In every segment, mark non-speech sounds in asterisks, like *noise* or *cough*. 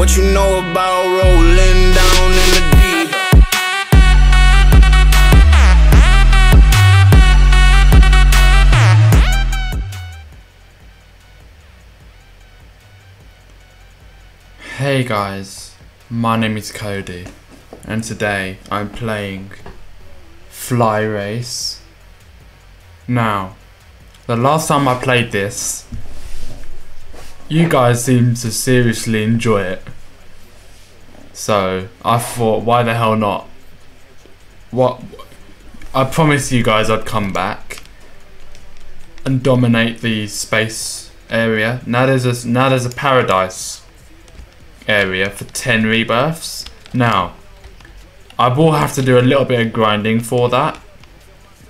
What you know about rolling down in the deep? Hey guys, my name is Cody, and today I'm playing Fly Race. Now, the last time I played this, you guys seemed to seriously enjoy it. So, I thought, why the hell not? What? I promised you guys I'd come back and dominate the space area. Now there's a, now there's a paradise area for 10 rebirths. Now, I will have to do a little bit of grinding for that.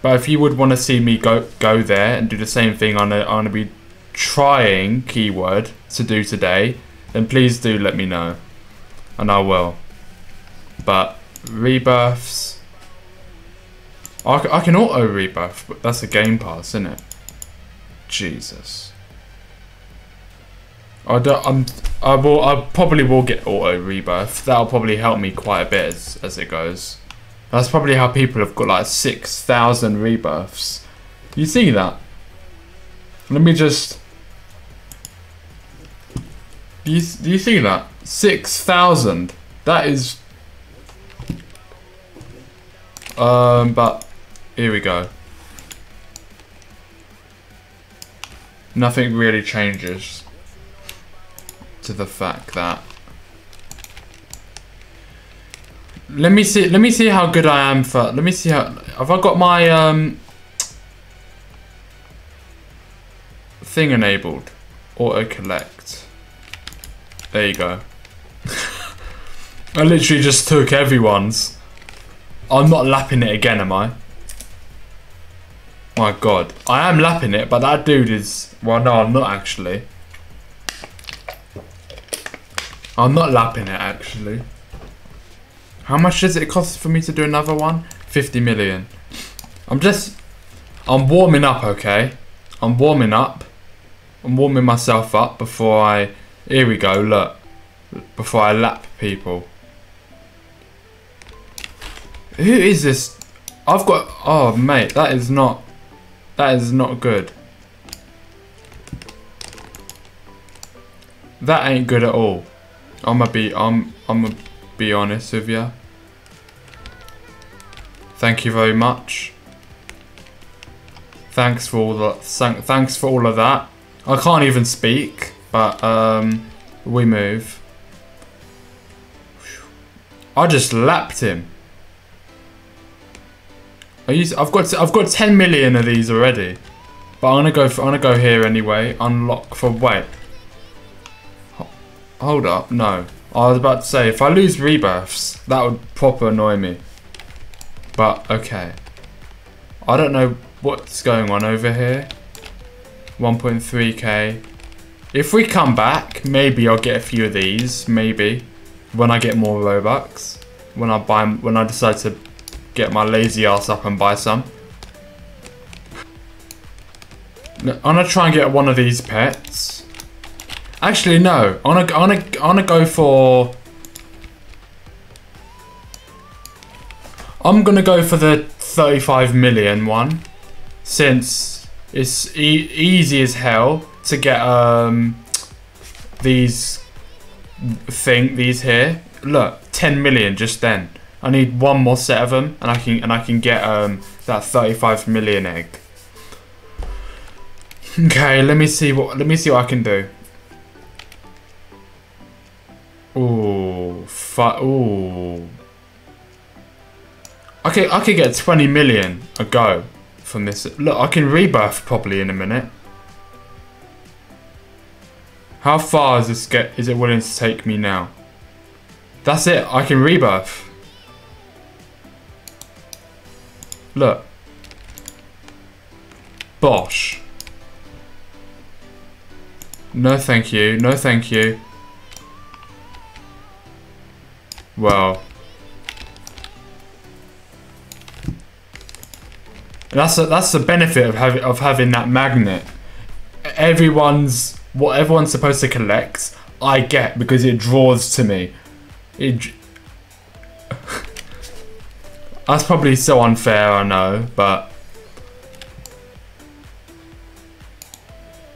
But if you would want to see me go go there and do the same thing I'm going to be trying, keyword, to do today, then please do let me know. And I will. But rebirths... I can auto rebirth, but that's a game pass, isn't it? Jesus. I don't, I'm, I will. I probably will get auto rebirth. That'll probably help me quite a bit as, as it goes. That's probably how people have got like six thousand rebirths. You see that? Let me just. Do you, do you see that? Six thousand. That is. Um, but here we go. Nothing really changes to the fact that let me see let me see how good I am for let me see how have I got my um thing enabled auto collect there you go I literally just took everyone's I'm not lapping it again am I my god I am lapping it but that dude is well no I'm not actually I'm not lapping it actually. How much does it cost for me to do another one? 50 million. I'm just, I'm warming up, okay? I'm warming up. I'm warming myself up before I, here we go, look. Before I lap people. Who is this? I've got, oh mate, that is not, that is not good. That ain't good at all. I'ma be I'm I'ma be honest with you. Thank you very much. Thanks for all the thanks for all of that. I can't even speak, but um, we move. I just lapped him. I use, I've got I've got 10 million of these already, but I'm gonna go for, I'm gonna go here anyway. Unlock for wait. Hold up, no. I was about to say, if I lose rebirths, that would proper annoy me. But, okay. I don't know what's going on over here. 1.3k. If we come back, maybe I'll get a few of these, maybe. When I get more Robux. When I buy, when I decide to get my lazy ass up and buy some. I'm gonna try and get one of these pets. Actually, no. I wanna, I wanna, I wanna go for. I'm gonna go for the 35 million one, since it's e easy as hell to get um these thing these here. Look, 10 million just then. I need one more set of them, and I can and I can get um that 35 million egg. Okay, let me see what let me see what I can do. Ooh, ooh. Okay, I could get 20 million a go from this. Look, I can rebirth probably in a minute. How far is this get? Is it willing to take me now? That's it. I can rebirth. Look. Bosh. No thank you. No thank you. Well. That's a, that's the benefit of having of having that magnet. Everyone's what everyone's supposed to collect. I get because it draws to me. It. That's probably so unfair, I know, but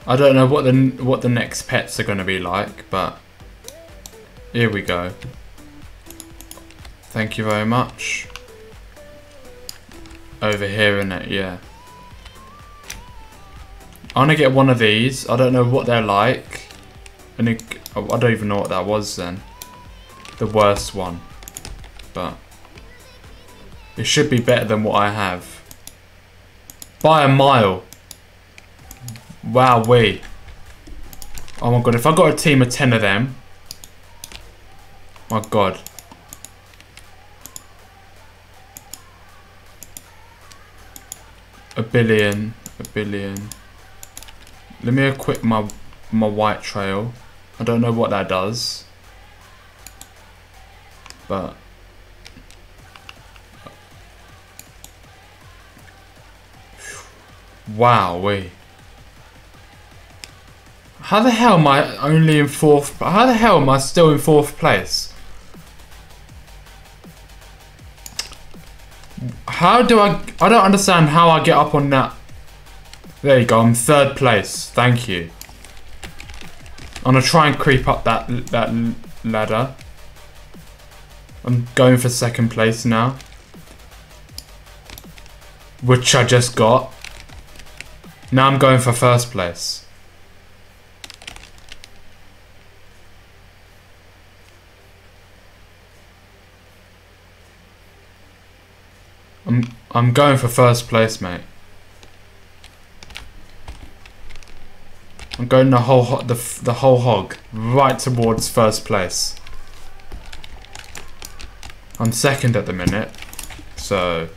I don't know what the what the next pets are going to be like, but here we go. Thank you very much. Over here in it, yeah. I'm gonna get one of these. I don't know what they're like. It, oh, I don't even know what that was then. The worst one. But it should be better than what I have. By a mile. Wow, we. Oh my god, if I got a team of 10 of them. My god. A billion. A billion. Let me equip my my white trail. I don't know what that does. But Wow, we. How the hell am I only in fourth? How the hell am I still in fourth place? How do I... I don't understand how I get up on that there you go, I'm third place. Thank you. I'm gonna try and creep up that that ladder. I'm going for second place now. Which I just got. Now I'm going for first place. I'm I'm going for first place, mate. I'm going the whole the the whole hog right towards first place. I'm second at the minute, so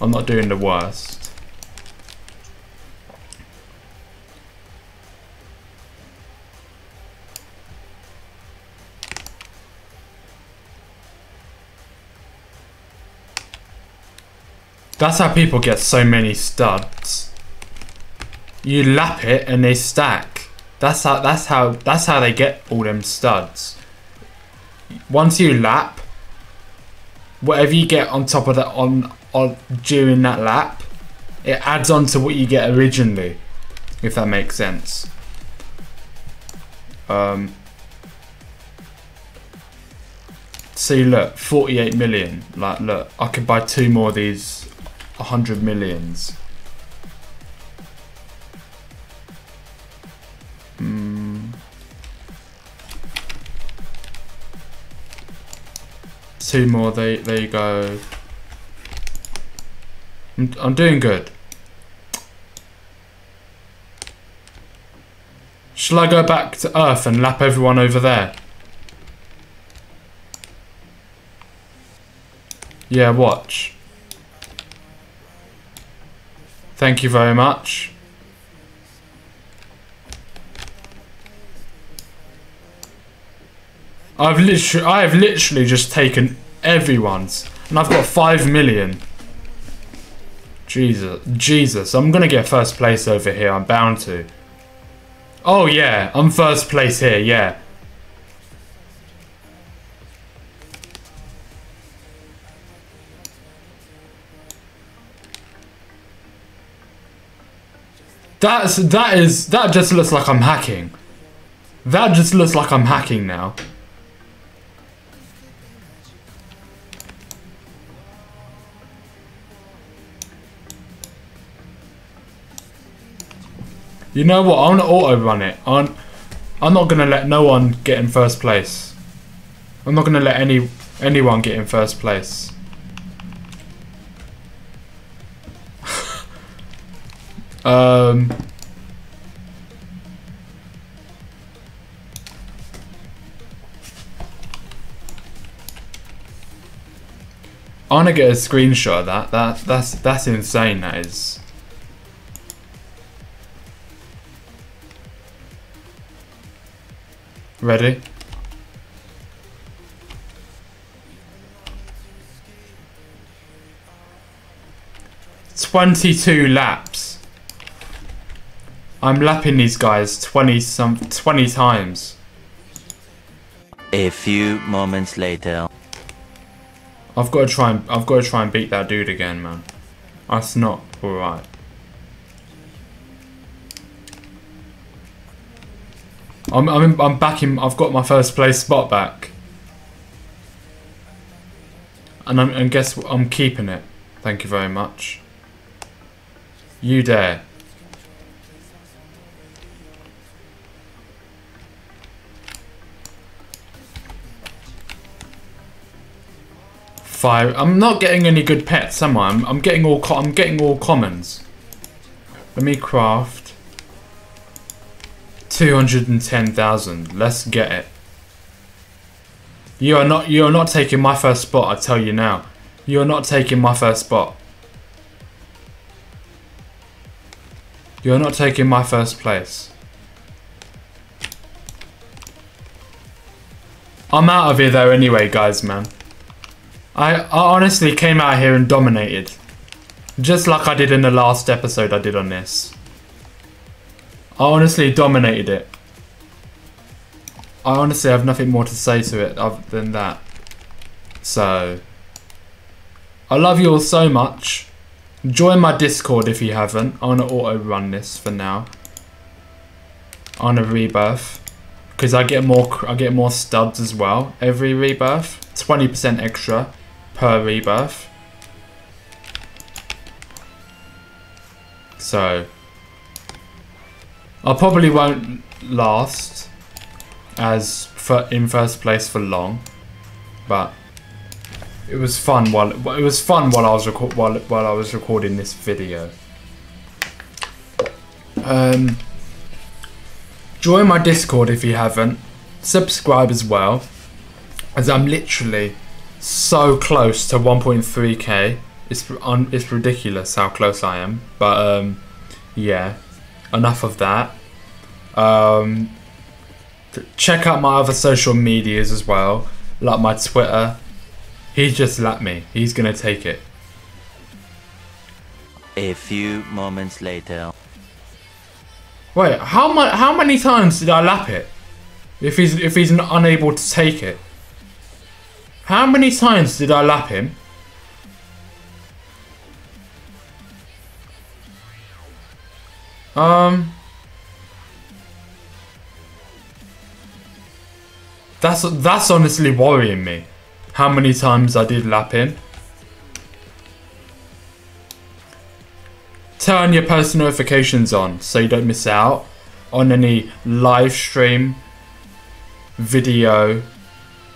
I'm not doing the worst. That's how people get so many studs. You lap it and they stack. That's how that's how that's how they get all them studs. Once you lap, whatever you get on top of that on on during that lap, it adds on to what you get originally, if that makes sense. Um. See, look, 48 million. Like, look, I could buy two more of these 100 millions. Mm. Two more, there, there you go. I'm, I'm doing good. Shall I go back to Earth and lap everyone over there? Yeah, watch. Thank you very much. I've literally, I have literally just taken everyone's, and I've got five million. Jesus, Jesus, I'm gonna get first place over here. I'm bound to. Oh yeah, I'm first place here. Yeah. That's that is that just looks like I'm hacking. That just looks like I'm hacking now. You know what? I'm gonna auto run it. I'm, I'm not gonna let no one get in first place. I'm not gonna let any anyone get in first place. Um. I wanna get a screenshot of that. That that's that's insane. That is. Ready? Twenty-two laps. I'm lapping these guys twenty some twenty times. A few moments later. I've got to try and I've got to try and beat that dude again, man. That's not alright. I'm I'm in, I'm back in. I've got my first place spot back, and I'm and guess what? I'm keeping it. Thank you very much. You dare. Fire. I'm not getting any good pets, am I? I'm, I'm getting all. I'm getting all commons. Let me craft. 210,000. Let's get it. You are not you are not taking my first spot, I tell you now. You are not taking my first spot. You are not taking my first place. I'm out of here though anyway, guys, man. I, I honestly came out here and dominated. Just like I did in the last episode I did on this. I honestly dominated it. I honestly have nothing more to say to it other than that. So, I love you all so much. Join my Discord if you haven't. I'm gonna auto run this for now. On a rebirth, because I get more I get more studs as well every rebirth. 20% extra per rebirth. So, I probably won't last as in first place for long, but it was fun while it was fun while I was record while while I was recording this video. Um, join my Discord if you haven't. Subscribe as well, as I'm literally so close to 1.3k. It's un it's ridiculous how close I am, but um, yeah enough of that. Um, check out my other social medias as well, like my Twitter. He just lapped me. He's gonna take it. A few moments later. Wait, how much? How many times did I lap it? If he's if he's unable to take it, how many times did I lap him? Um. That's that's honestly worrying me. How many times I did lap him. Turn your post notifications on so you don't miss out on any live stream, video,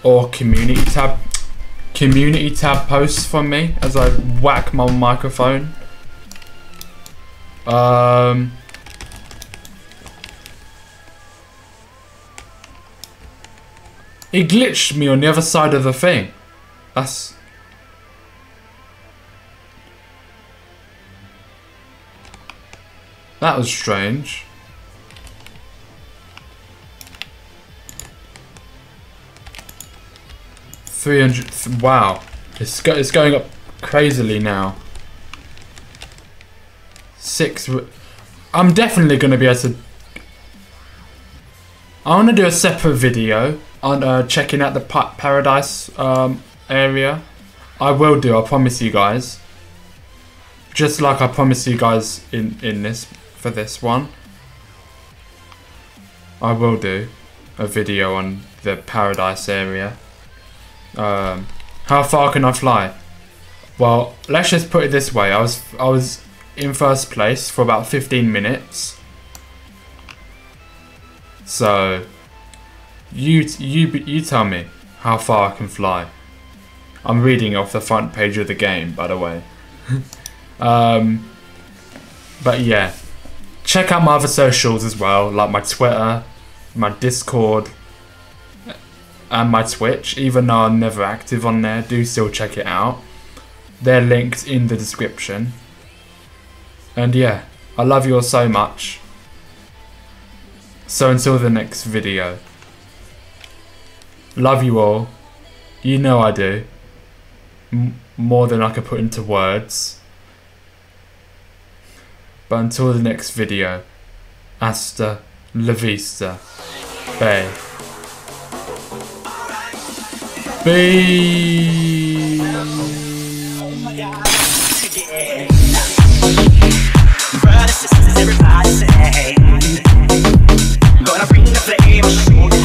or community tab community tab posts from me as I whack my microphone. Um It glitched me on the other side of the thing. That's... That was strange. Three hundred. Wow, it's go, it's going up crazily now. Six. I'm definitely going to be able to. I want to do a separate video on uh, checking out the pa paradise um, area. I will do, I promise you guys. Just like I promised you guys in, in this, for this one. I will do a video on the paradise area. Um, how far can I fly? Well, let's just put it this way. I was I was in first place for about 15 minutes. So you, you, you tell me how far I can fly. I'm reading off the front page of the game, by the way. *laughs* um, but yeah, check out my other socials as well, like my Twitter, my Discord, and my Twitch. Even though I'm never active on there, do still check it out. They're linked in the description. And yeah, I love you all so much. So until the next video. Love you all. You know I do. M more than I could put into words. But until the next video, hasta la vista. Bye baby. Brothers, sisters, everybody say. Gonna bring the flame.